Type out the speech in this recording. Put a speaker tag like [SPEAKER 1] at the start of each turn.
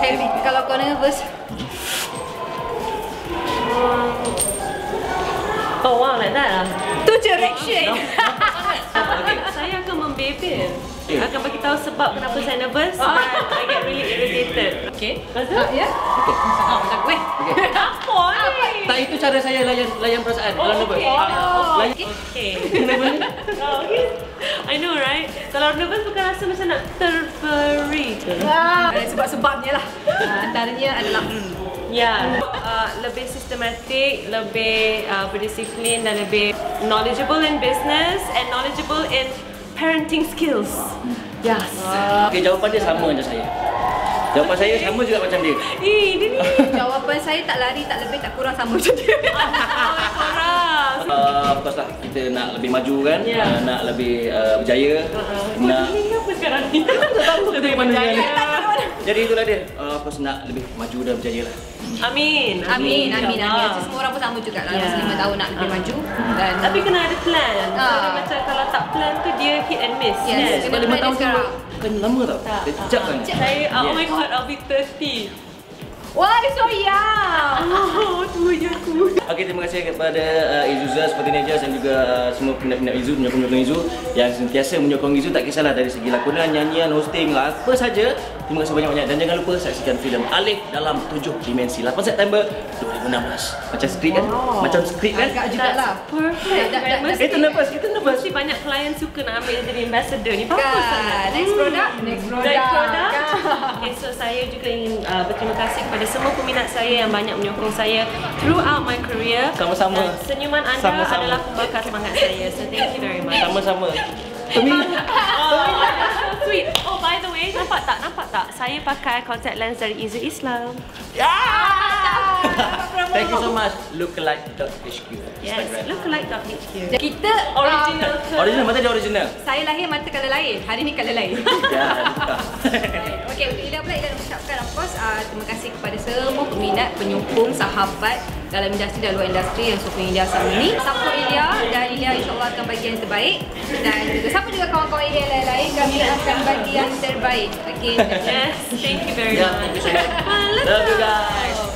[SPEAKER 1] Heavy. Kalau kau nervous.
[SPEAKER 2] Oh wow, like that lah.
[SPEAKER 1] Tu je reaction.
[SPEAKER 2] Okay, saya akan membebel.
[SPEAKER 3] Eh.
[SPEAKER 2] Akan bagi tahu sebab kenapa saya nervous and I get really irritated.
[SPEAKER 1] Okay.
[SPEAKER 2] Lepas tu?
[SPEAKER 1] Ah, ya.
[SPEAKER 2] Oh, tak weh. Apa ni?
[SPEAKER 3] Tak itu cara saya layan layan perasaan kalau
[SPEAKER 2] Oh,
[SPEAKER 3] nervous.
[SPEAKER 2] okay.
[SPEAKER 3] Ah, layan
[SPEAKER 2] Okay. Oh, okay. I know right? Kalau nervous bukan rasa macam nak terberi ke?
[SPEAKER 1] Ada sebab-sebabnya lah. Ah, Antaranya adalah
[SPEAKER 2] Ya, uh, lebih sistematik, lebih uh, berdisiplin dan lebih knowledgeable in business and knowledgeable in parenting skills. Yes.
[SPEAKER 3] Okey, jawapan dia sama macam saya. Jawapan saya sama juga macam dia.
[SPEAKER 2] Eh, dia ni.
[SPEAKER 1] jawapan saya tak lari, tak lebih, tak kurang sama macam dia.
[SPEAKER 3] kita nak lebih maju kan,
[SPEAKER 2] Ya.
[SPEAKER 3] uh, nak lebih uh, berjaya,
[SPEAKER 2] Kau
[SPEAKER 3] nak
[SPEAKER 2] ni apa sekarang ni?
[SPEAKER 3] lebih mana
[SPEAKER 2] berjaya.
[SPEAKER 3] ni. Jadi itulah dia. Uh, course nak lebih maju dan berjaya lah.
[SPEAKER 2] Amin.
[SPEAKER 1] Amin, amin, amin.
[SPEAKER 2] InsyaAllah.
[SPEAKER 1] Semua orang pun sama juga lah. Masa lima tahun nak lebih
[SPEAKER 2] Ah.
[SPEAKER 1] maju. Dan
[SPEAKER 2] Tapi kena ada plan.
[SPEAKER 1] Ah.
[SPEAKER 2] dia macam kalau tak plan tu dia hit and miss.
[SPEAKER 1] Yes,
[SPEAKER 2] kan?
[SPEAKER 1] kena
[SPEAKER 3] Sebab lima tahun
[SPEAKER 1] dia sekarang.
[SPEAKER 3] kan lama tau.
[SPEAKER 2] Tak.
[SPEAKER 3] Kejap kan.
[SPEAKER 2] Saya, oh
[SPEAKER 3] Yes.
[SPEAKER 2] my god, I'll be 30.
[SPEAKER 1] Why so young?
[SPEAKER 2] Oh, tua je aku.
[SPEAKER 3] Okey, terima kasih kepada uh, Izuza Seperti Ninjas dan juga uh, semua peminat-peminat Izu, penyokong-penyokong Izu yang sentiasa menyokong Izu tak kisahlah dari segi lakonan, nyanyian, hosting, apa saja. Terima kasih banyak-banyak dan jangan lupa saksikan filem Alif dalam 7 dimensi 8 September 2016. Macam skrip kan?
[SPEAKER 1] Wow.
[SPEAKER 3] Macam skrip kan?
[SPEAKER 1] Agak.
[SPEAKER 2] Perfect.
[SPEAKER 1] Dah- dah-
[SPEAKER 2] Mesti-
[SPEAKER 3] Kita nervous, kita nervous.
[SPEAKER 2] Mesti banyak klien suka nak ambil jadi ambassador ni. Bagus
[SPEAKER 1] Kan.
[SPEAKER 2] sangat.
[SPEAKER 1] Next product, next product.
[SPEAKER 2] Next product.
[SPEAKER 1] Kan.
[SPEAKER 2] Okay, so saya juga ingin uh, berterima kasih kepada semua peminat saya yang banyak menyokong saya throughout my career.
[SPEAKER 3] Sama-sama.
[SPEAKER 2] Dan senyuman anda
[SPEAKER 3] Sama-sama.
[SPEAKER 2] adalah pembakar semangat saya. So thank you very much.
[SPEAKER 3] Sama-sama. Peminat.
[SPEAKER 2] Oh, sweet. Oh, by the way, nampak tak? Nampak tak? Saya pakai contact lens dari Izu Islam.
[SPEAKER 3] Thank you so much. Lookalike.hq.
[SPEAKER 2] Yes, look like .hq.
[SPEAKER 1] Kita
[SPEAKER 2] Original
[SPEAKER 1] uh,
[SPEAKER 2] ke?
[SPEAKER 3] Original, mata dia original.
[SPEAKER 1] saya lahir mata color lain. Hari ni color lain.
[SPEAKER 3] Ya,
[SPEAKER 1] peminat, penyokong, sahabat dalam industri dan luar industri yang sokong Ilya selama ni. Support Ilya dan Ilya insyaAllah akan bagi yang terbaik. Dan juga siapa juga kawan-kawan Ilya lain-lain, kami akan bagi yang terbaik. Okay.
[SPEAKER 2] Yes, thank you very
[SPEAKER 3] Ya,
[SPEAKER 2] much.
[SPEAKER 3] thank you so much.
[SPEAKER 2] Let's
[SPEAKER 3] Love you guys.